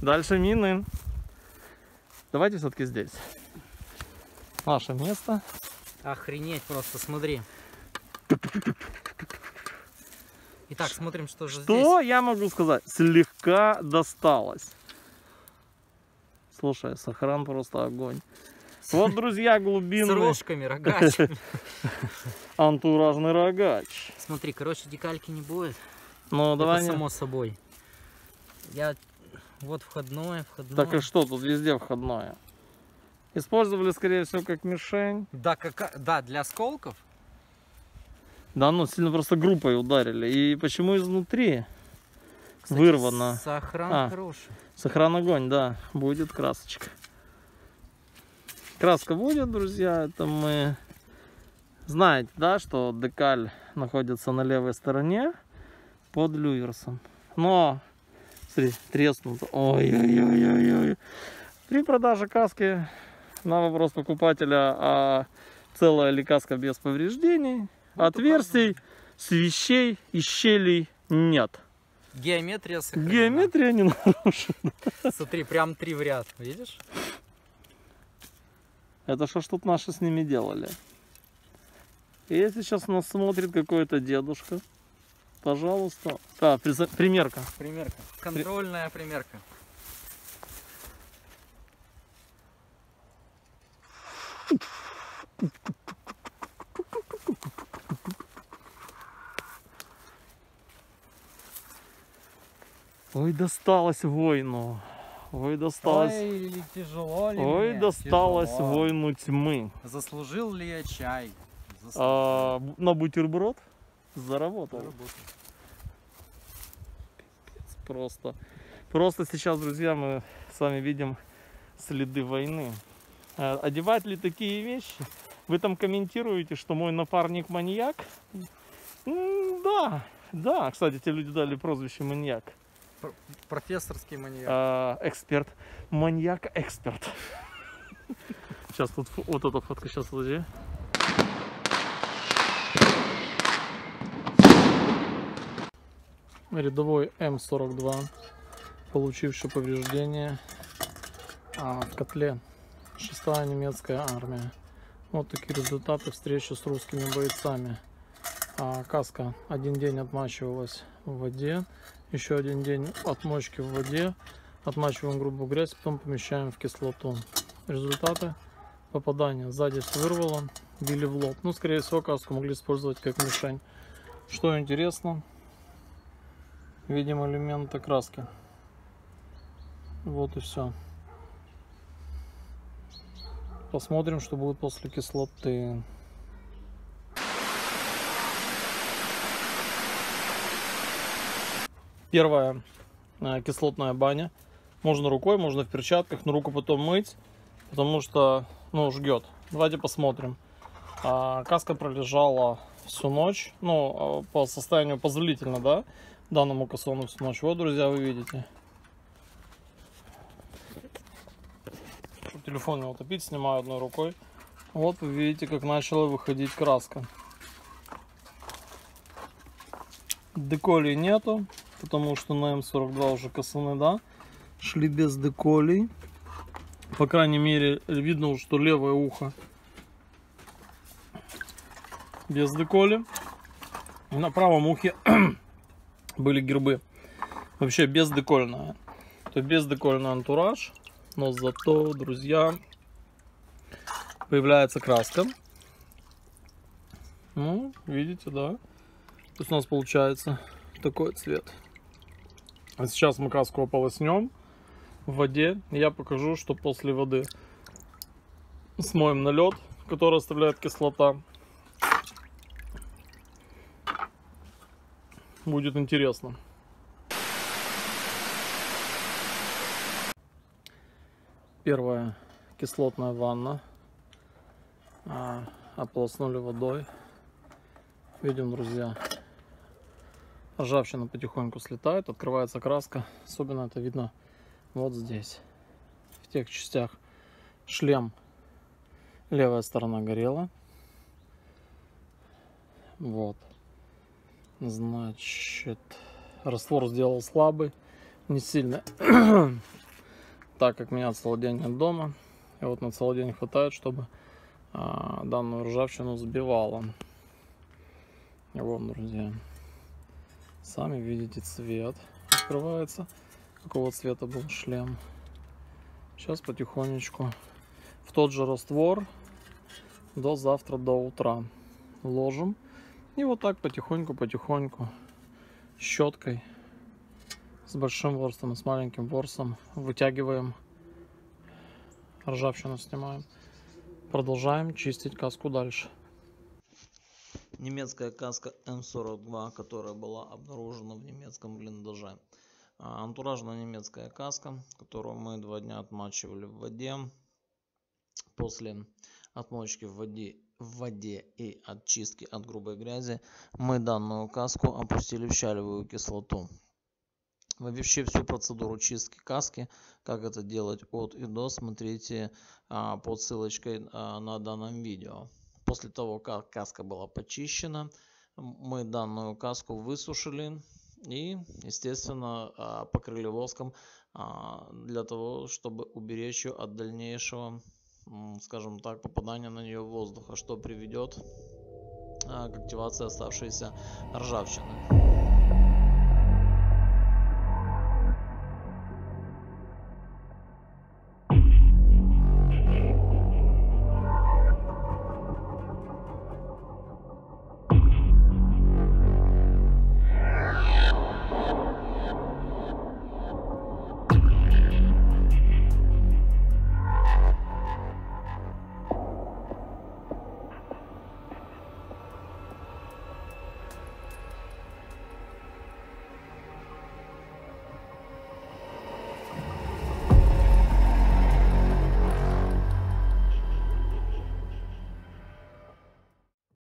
Дальше мины. Давайте все-таки здесь. Наше место. Охренеть просто, смотри. Итак, смотрим, что же Что здесь. я могу сказать? Слегка досталось. Слушай, сохран просто огонь. Вот, друзья, С глубинный рожками, рогачами. антуражный рогач. Смотри, короче, декальки не будет. Ну, давай Это не- само собой. Я... Вот входное, входное. Так и что, тут везде входное. Использовали, скорее всего, как мишень. Да, кака... да, для осколков. Да, ну, сильно просто группой ударили. И почему изнутри? Кстати, Вырвано. Сохран А. хороший. Сохран огонь, да, будет красочка. Краска будет, друзья, это мы... Знаете, да, что декаль находится на левой стороне под люверсом. Но, смотри, треснуто. Ой-ой-ой-ой-ой. При продаже каски на вопрос покупателя, а целая ли каска без повреждений, Вот отверстий, свищей и щелей нет. Геометрия сохранена. Геометрия не нарушена. Смотри, прям три в ряд, видишь? Это что ж тут наши с ними делали? И Если сейчас нас смотрит какой-то дедушка, пожалуйста. А, приза- примерка. Примерка. Контрольная примерка. Ой, досталось воину. Ой, досталось. Ой, тяжело ли Ой, мне? досталось Тяжело. воину тьмы. Заслужил ли я чай? Заслужил. А, на бутерброд заработал. Заработал. Просто. Просто сейчас, друзья, мы с вами видим следы войны. А, Одевать ли такие вещи? Вы там комментируете, что мой напарник маньяк? Да, да. Кстати, те люди дали прозвище маньяк. Пр- Профессорский маньяк. А, эксперт. Маньяк-эксперт. Сейчас тут вот эта фотка, сейчас подожди. Рядовой М42, получивший повреждение а, в котле. Шестая немецкая армия. Вот такие результаты встречи с русскими бойцами. А, каска один день отмачивалась в воде, еще один день отмочки в воде, отмачиваем грубую грязь, потом помещаем в кислоту. Результаты попадания. Сзади вырвало, били в лоб. Ну, скорее всего, каску могли использовать как мишень. Что интересно, видим элементы краски. Вот и все. Посмотрим, что будет после кислоты. Первая э, кислотная баня. Можно рукой, можно в перчатках, но руку потом мыть, потому что, ну, жгет. Давайте посмотрим. А, каска пролежала всю ночь, ну, а, по состоянию позволительно, да, данному кассону всю ночь. Вот, друзья, вы видите. Чтоб телефон не утопить, снимаю одной рукой. Вот вы видите, как начала выходить краска. Деколей нету, потому что на М42 уже косаны, да, шли без деколей. По крайней мере, видно, что левое ухо без деколи. На правом ухе были гербы. Вообще бездекольная. То бездекольный антураж. Но зато, друзья, появляется краска. Ну, видите, да. То есть у нас получается такой цвет. А сейчас мы краску ополоснем в воде. Я покажу, что после воды смоем налет, который оставляет кислота. Будет интересно. Первая кислотная ванна. А, ополоснули водой. Видим, друзья, ржавчина потихоньку слетает, открывается краска. Особенно это видно вот здесь. В тех частях шлем левая сторона горела. Вот. Значит, раствор сделал слабый, не сильно так как меня целый день нет дома, и вот на целый день хватает, чтобы а, данную ржавчину сбивало. И вот, друзья, сами видите цвет открывается, какого цвета был шлем. Сейчас потихонечку в тот же раствор до завтра до утра ложим. И вот так потихоньку-потихоньку щеткой с большим ворсом и с маленьким ворсом вытягиваем, ржавчину снимаем. Продолжаем чистить каску дальше. Немецкая каска М42, которая была обнаружена в немецком блиндаже. А, Антуражная немецкая каска, которую мы два дня отмачивали в воде. После отмочки в воде, в воде и очистки от грубой грязи мы данную каску опустили в щавелевую кислоту. Вообще всю процедуру чистки каски, как это делать от и до, смотрите а, под ссылочкой а, на данном видео. После того, как каска была почищена, мы данную каску высушили и, естественно, а, покрыли воском а, для того, чтобы уберечь ее от дальнейшего, скажем так, попадания на нее воздуха, что приведет а, к активации оставшейся ржавчины.